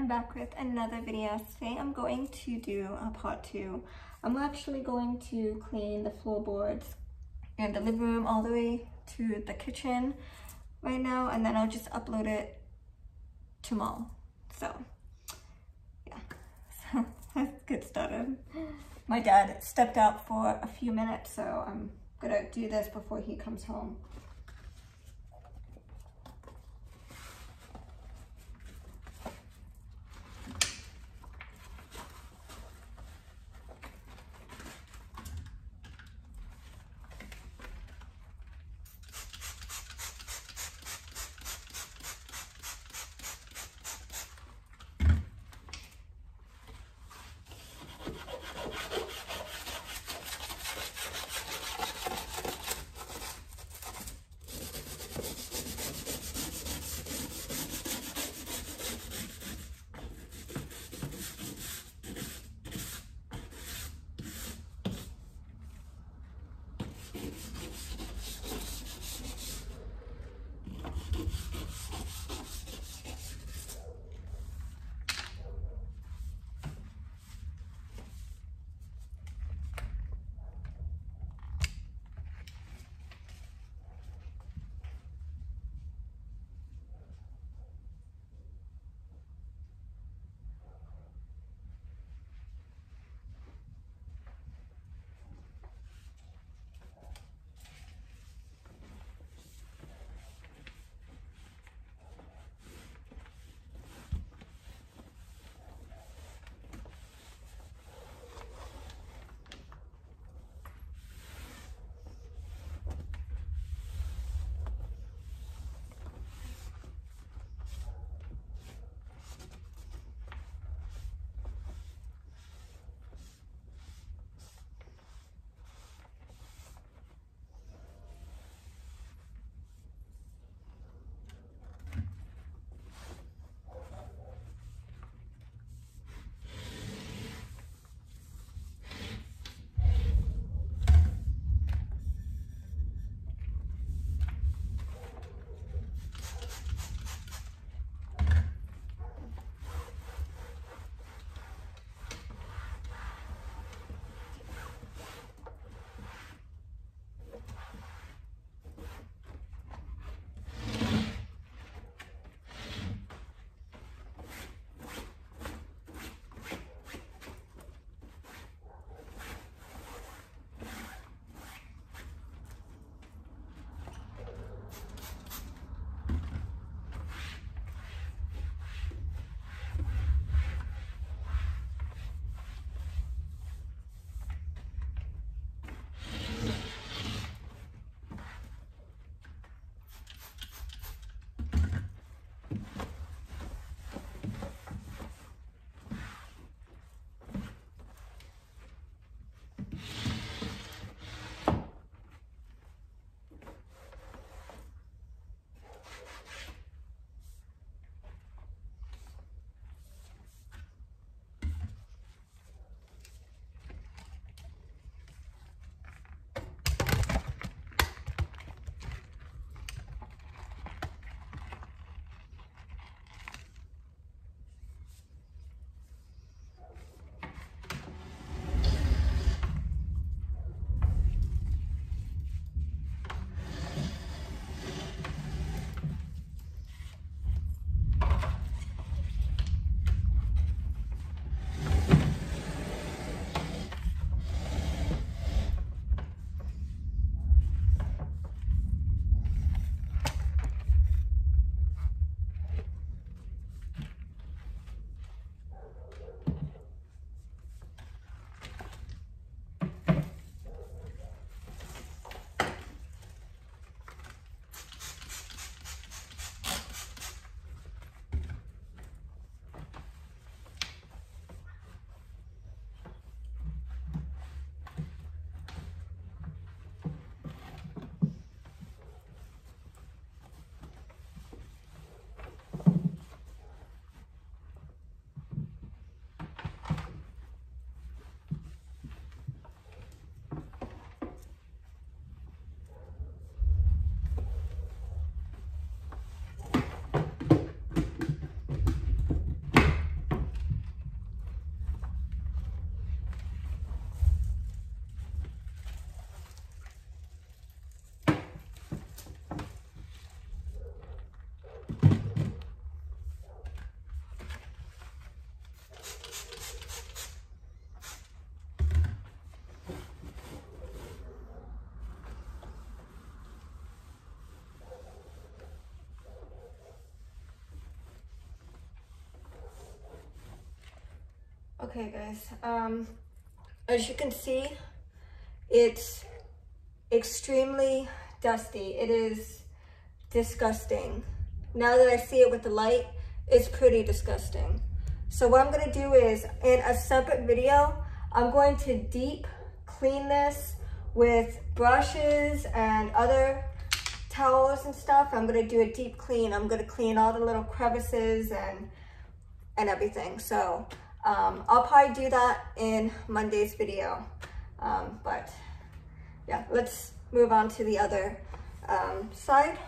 I'm back with another video. Today I'm going to do a part two. I'm actually going to clean the floorboards in the living room all the way to the kitchen right now and then I'll just upload it tomorrow. So yeah, so let's get started. My dad stepped out for a few minutes so I'm gonna do this before he comes home. Okay guys, um, as you can see, it's extremely dusty. It is disgusting. Now that I see it with the light, it's pretty disgusting. So what I'm gonna do is, in a separate video, I'm going to deep clean this with brushes and other towels and stuff. I'm gonna do a deep clean. I'm gonna clean all the little crevices and, and everything. So um, I'll probably do that in Monday's video. Um, but yeah, let's move on to the other um, side.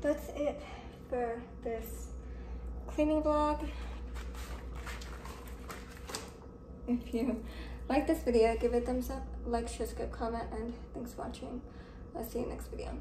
That's it for this cleaning vlog. If you like this video, give it a thumbs up, like, share, subscribe, comment, and thanks for watching. I'll see you next video.